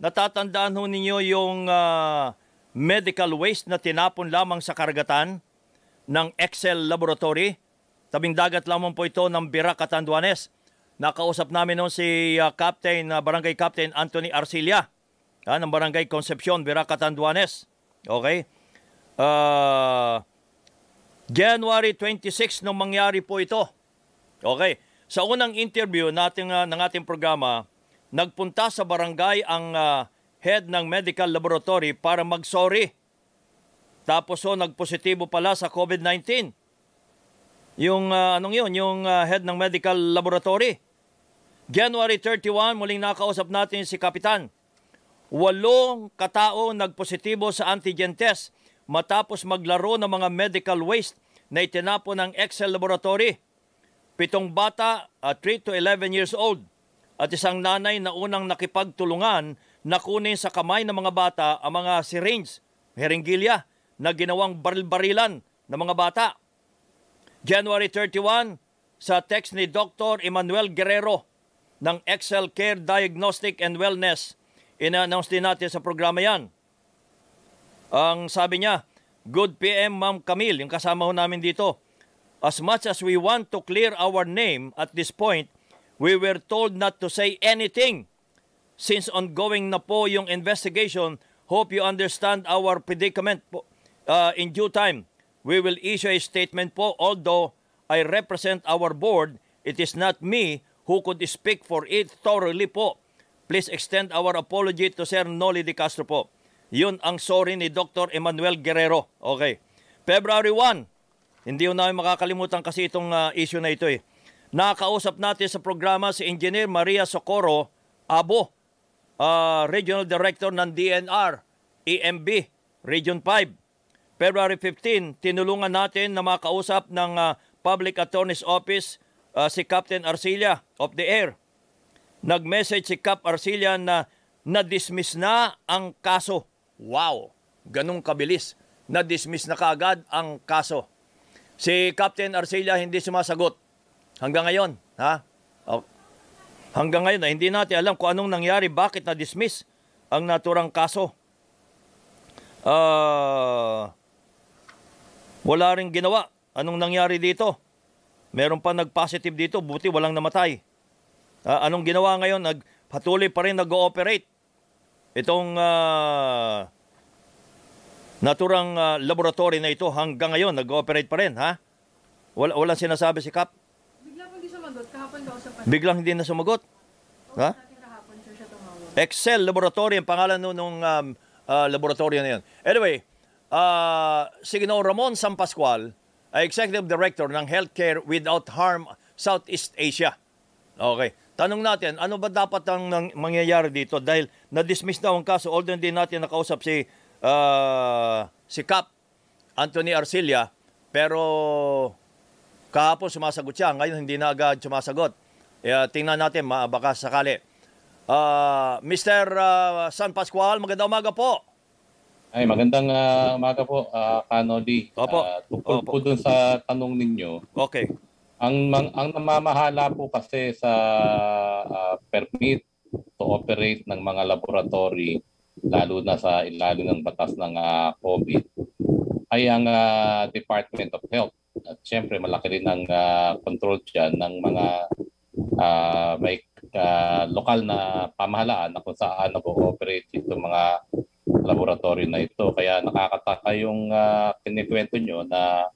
natatandaan ho ninyo yung ah, medical waste na tinapon lamang sa karagatan ng Excel Laboratory. Tabing dagat lamang po ito ng Bira, Catanduanes. Nakausap namin noon si ah, Captain, ah, Barangay Captain Anthony Arcilia ah, ng Barangay Concepcion, Bira, Catanduanes. Okay? Ah, January 26 nung mangyari po ito. Okay. Sa unang interview natin uh, ng ating programa, nagpunta sa barangay ang ah, head ng medical laboratory para mag-sorry. Tapos so nagpositibo pala sa COVID-19. Yung ah, anong yun, yung ah, head ng medical laboratory. January 31, muling nakausap natin si Kapitan. Walong katao nagpositibo sa antigen test matapos maglaro ng mga medical waste na itinapon ng Excel Laboratory. Pitong bata, uh, 3 to 11 years old, at isang nanay na unang nakipagtulungan na kunin sa kamay ng mga bata ang mga syringe, heringgilya, na ginawang baril-barilan ng mga bata. January 31, sa text ni Dr. Emmanuel Guerrero ng Excel Care Diagnostic and Wellness, ina-announce din natin sa programa yan. Ang sabi niya, Good PM Ma'am Camille, yung kasama ho namin dito. As much as we want to clear our name at this point, we were told not to say anything. Since ongoing na po yung investigation, hope you understand our predicament po. Uh, in due time, we will issue a statement po. Although I represent our board, it is not me who could speak for it thoroughly po. Please extend our apology to Sir Noli Di Castro po. Yun ang sorry ni Dr. Emmanuel Guerrero. Okay. February 1, hindi ko namin makakalimutan kasi itong uh, issue na ito eh. Nakakausap natin sa programa si Engineer Maria Socorro Abo, uh, Regional Director ng DNR, EMB, Region 5. February 15, tinulungan natin na makausap ng uh, Public Attorney's Office uh, si Captain Arcilia of the Air. Nag-message si Cap Arcilia na na-dismiss na ang kaso. Wow! Ganong kabilis. Na-dismiss na kaagad ang kaso. Si Captain Arcelia hindi sumasagot. Hanggang ngayon, ha? Hanggang ngayon, hindi natin alam kung anong nangyari, bakit na-dismiss ang naturang kaso. Uh, wala rin ginawa. Anong nangyari dito? Meron pa nag-positive dito, buti walang namatay. Uh, anong ginawa ngayon? Nagpatuloy pa rin nag-ooperate. Itong uh, naturang uh, laboratory na ito hanggang ngayon nag-ooperate pa rin, ha? Wala, walang sinasabi si Kap? Biglang hindi sumagot. Kahapon daw sa Biglang hindi na sumagot? Ha? kahapon sir siya tumawag. Excel Laboratory, ang pangalan nung, nung um, uh, laboratory na yun. Anyway, uh, si Ginoong Ramon San Pascual, ay Executive Director ng Healthcare Without Harm Southeast Asia. Okay. Tanong natin, ano ba dapat ang mangyayari dito? Dahil na-dismiss na ang kaso, although hindi natin nakausap si, uh, si Cap Anthony Arcilia, pero kahapon sumasagot siya, ngayon hindi na agad sumasagot. Uh, tingnan natin, ma- baka sakali. Uh, Mr. Uh, San Pascual, magandang umaga po. Ay, magandang uh, umaga po, uh, Kanodi. Opo. Uh, tungkol Opo. po dun sa tanong ninyo, Okay. ang mang, ang namamahala po kasi sa uh, permit to operate ng mga laboratory lalo na sa ilalim ng batas ng uh, COVID ay ang uh, Department of Health. At syempre malaki rin ang uh, control diyan ng mga uh, may uh, lokal na pamahalaan na kung saan nag-ooperate itong mga laboratory na ito. Kaya nakakataka yung uh, kinikwento nyo na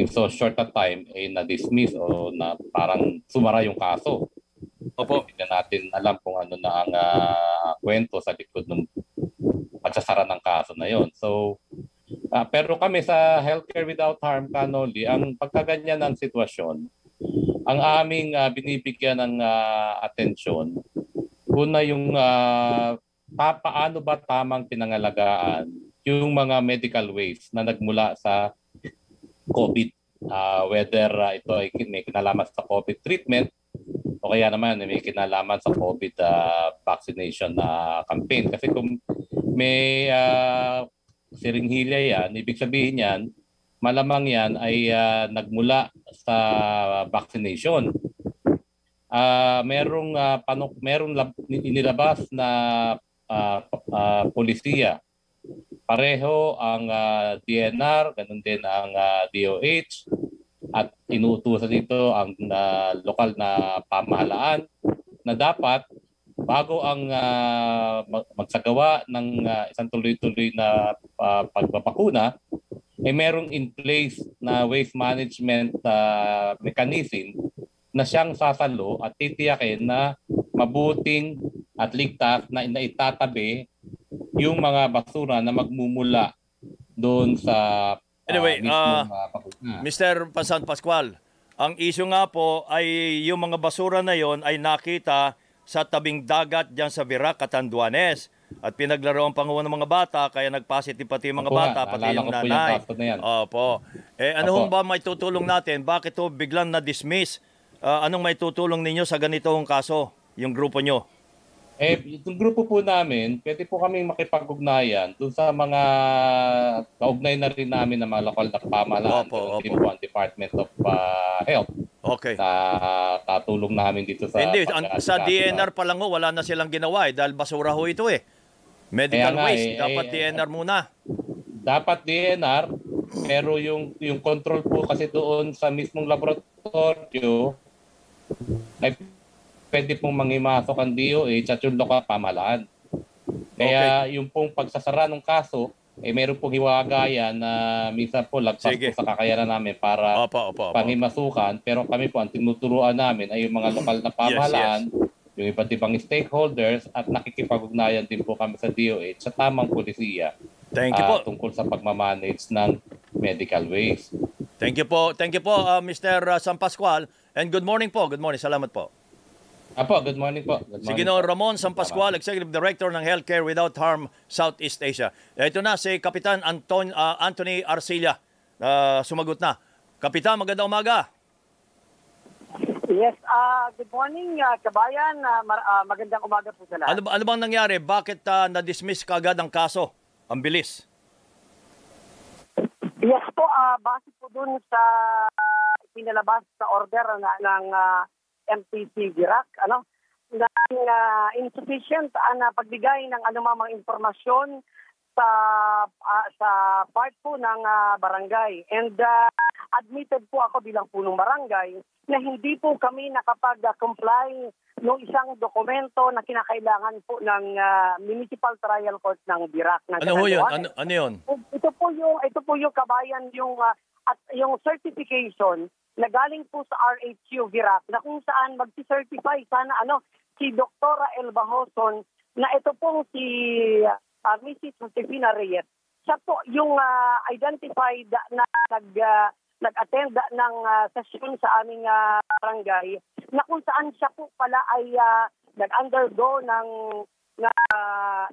in so short a time ay na-dismiss o na parang sumara yung kaso. Opo. Hindi na natin alam kung ano na ang ah, kwento sa likod ng pagsasara ng kaso na yon. So, ah, pero kami sa Healthcare Without Harm, Kanoli, ang pagkaganyan ng sitwasyon, ang aming ah, binibigyan ng ah, atensyon, una yung uh, paano ba tamang pinangalagaan yung mga medical waste na nagmula sa COVID. Uh, whether uh, ito ay may kinalaman sa COVID treatment o kaya naman may kinalaman sa COVID uh, vaccination na campaign. Kasi kung may uh, siringhilya yan, ibig sabihin yan, malamang yan ay uh, nagmula sa vaccination. Uh, merong uh, panok merong lab, inilabas na uh, pulisiya. Pareho ang ah, DNR, ganun din ang ah, DOH at inuutusan dito ang ah, lokal na pamahalaan na dapat bago ang mag- magsagawa ng ah, isang tuloy-tuloy na ah, pagbabakuna, eh merong in place na waste management ah, mechanism na siyang sasalo at titiyakin na mabuting at ligtas na, na itatabi yung mga basura na magmumula doon sa ah, Anyway, bakuna. Mr. Pasan Pascual, ang issue nga po ay yung mga basura na yon ay nakita sa tabing dagat diyan sa Virac, Catanduanes. At pinaglaruan pa nga ng mga bata, kaya nagpositive pati yung mga Opo nga, bata, pati yung ko po yung nanay. na yan. Opo. Eh, ano Opo. ba may tutulong natin? Bakit to biglang na-dismiss? Ah, anong may tutulong ninyo sa ganitong kaso, yung grupo nyo? Eh, itong grupo po namin, pwede po kaming makipag-ugnayan doon sa mga kaugnay na rin namin ng mga lokal na pamahalaan. Opo, opo. po ang Department of ah, Health Okay. na katulong namin dito sa Hindi, an- sa DNR pa lang ho, wala na silang ginawa eh, dahil basura ho ito eh. Medical Kaya waste, eh, dapat eh, DNR muna. dapat DNR pero yung yung control po kasi doon sa mismong laboratorio ay pwede pong mangimasok ang DOH at yung lokal pamahalaan. Kaya yung pong pagsasara ng kaso, eh meron pong hiwagayan na minsan po lagpas Sige. po sa kakayanan namin para Opo, opo, opo. pangimasukan. Pero kami po, ang tinuturuan namin ay yung mga lokal na pamahalaan, yung iba't ibang stakeholders at nakikipag-ugnayan din po kami sa DOH sa tamang polisiya Thank you ah, po. tungkol sa pagmamanage ng medical waste. Thank you po. Thank you po, uh, Mr. San Pascual. And good morning po. Good morning. Salamat po. Apo, good morning po. Good Si morning Ginoong po. Ramon San Pascual, Executive Director ng Healthcare Without Harm Southeast Asia. Ito na si Kapitan Anton, uh, Anthony Arcilla. Uh, sumagot na. Kapitan, magandang umaga. Yes, ah good morning ah, kabayan. Mar- ah, magandang umaga po sa lahat. Ano, ano bang nangyari? Bakit uh, na-dismiss kagad ang kaso? Ang bilis. Yes po, ah base po dun sa pinalabas sa order na, ng ah, MTC Virac, ano, na ah, insufficient ah, na pagbigay ng anumang impormasyon sa ah, sa part po ng ah, barangay. And ah, admitted po ako bilang punong barangay na hindi po kami nakapag-comply ng isang dokumento na kinakailangan po ng ah, Municipal Trial Court ng Virac. ng Ano ho yun? Ano, ano yun? Ito po yung ito po yung kabayan yung ah, at yung certification na galing po sa RHU Virac na kung saan magsi-certify sana ano si Dr. Elba Hoson na ito pong si ah, Mrs. Josefina Reyes. Siya po yung ah, identified na nag ah, nag-attend ng ah, session sa aming ah, barangay na kung saan siya po pala ay ah, nag-undergo ng na,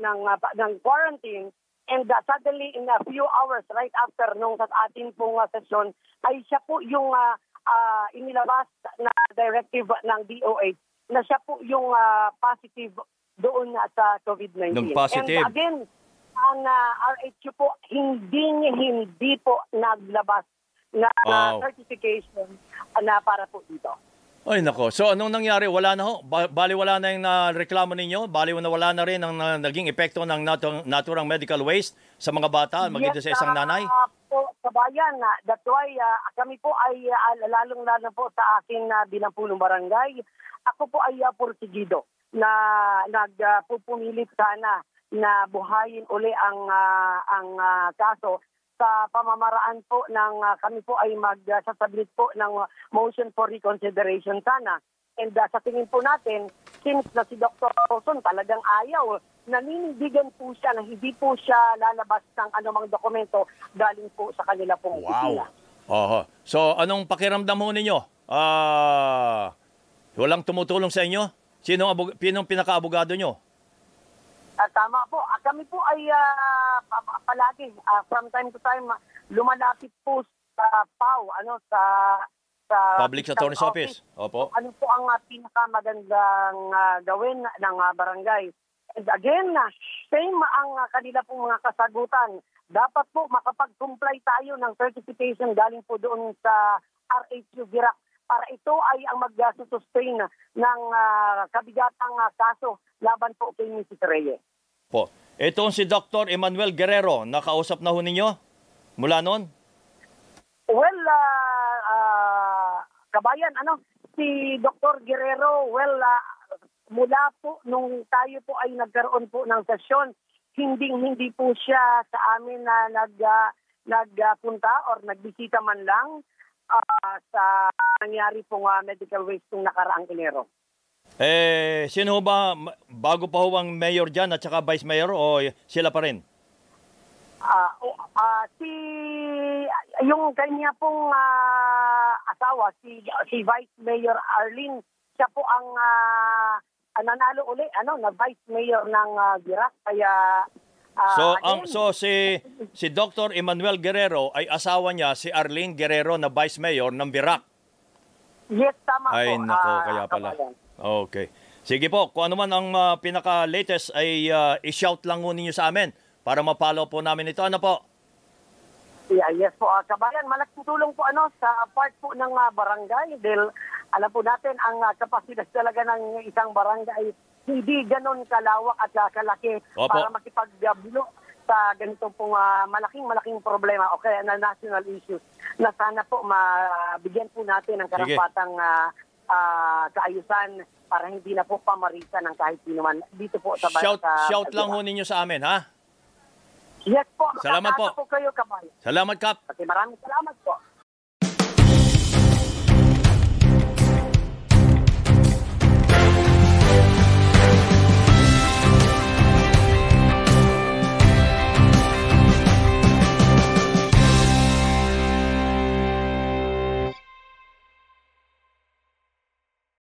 ng, ah, ng quarantine And uh, suddenly, in a few hours right after nung sa ating pong uh, session, ay siya po yung uh, uh, inilabas na directive ng DOH na siya po yung uh, positive doon uh, sa COVID-19. Nung positive. And again, ang uh, RHU po, hindi hindi po naglabas na uh, Wow. certification uh, na para po dito. Ay nako. So anong nangyari? Wala na ho. Ba- bali wala na yung na reklamo ninyo. Bali na wala na rin ang na- naging epekto ng natu- naturang medical waste sa mga bata magitan sa isang ah, nanay. po, kabayan, ah, that's why ah, kami po ay ah, lalong-lalo po sa akin na bilang punong barangay. Ako po ay uh, porsigido na nagpupumilit sana na buhayin uli ang ah, ang ah, kaso sa pamamaraan po ng ah, kami po ay magsasubmit po ng ah, motion for reconsideration sana. And ah, sa tingin po natin, since na si Dr. Roson talagang ayaw, naninindigan po siya na hindi po siya lalabas ng anumang dokumento galing po sa kanila pong opisina. Wow. Oho. So anong pakiramdam ho ninyo? Ah, walang tumutulong sa inyo? Sino ang pinaka-abogado nyo? Ah, tama po. Ah, kami po ay pa- palagi ah, from time to time lumalapit po sa PAW, ano sa sa Public Attorney's Office. Opo. Ano po ang ah, pinakamagandang ah, gawin ng ah, barangay? And again, same ang ah, kanila pong mga kasagutan. Dapat po makapag-comply tayo ng certification galing po doon sa RHU Virac para ito ay ang mag-sustain ng ah, kabigatang ah, kaso laban po kay Mrs. Reyes. Po. Itong si Dr. Emmanuel Guerrero, nakausap na ho ninyo mula noon? Well, ah, ah, kabayan, ano, si Dr. Guerrero, well, ah, mula po nung tayo po ay nagkaroon po ng sesyon, hindi hindi po siya sa amin na nag ah, nagpunta or nagbisita man lang ah, sa nangyari pong ah, medical waste nung nakaraang Enero. Eh, sino ho ba, bago pa ho ang mayor dyan at saka vice mayor o sila pa rin? Ah, o- ah, si yung kanya pong ah, asawa si si Vice Mayor Arlene siya po ang ah, nanalo uli ano na Vice Mayor ng uh, Virac kaya ah, So, ang, so si, si Dr. Emmanuel Guerrero ay asawa niya si Arlene Guerrero na vice mayor ng Virac. yes tama Ay, po nako, ah, kaya pala. kabayan. Okay. Sige po, kung ano man ang ah, pinaka-latest ay ah, i-shout lang ninyo sa amin para ma-follow po namin ito. Ano po? Yeah, yes po, ah, kabayan, malaking tulong po ano sa part po ng ah, barangay dahil alam po natin ang ah, kapasidad talaga ng isang barangay hindi ganon kalawak at ah, kalaki Opo. para makipagbulo sa ganito pong ah, malaking malaking problema o kaya na national issues na sana po mabigyan po natin ng Sige. karapatang ah, kaayusan para hindi na po pamarisan ng kahit sino man dito po sa Shout, sa- shout lang ho ninyo sa amin, ha? Yes po. Salamat po. po kayo, kabayan. Salamat, Kap. Okay, maraming salamat po.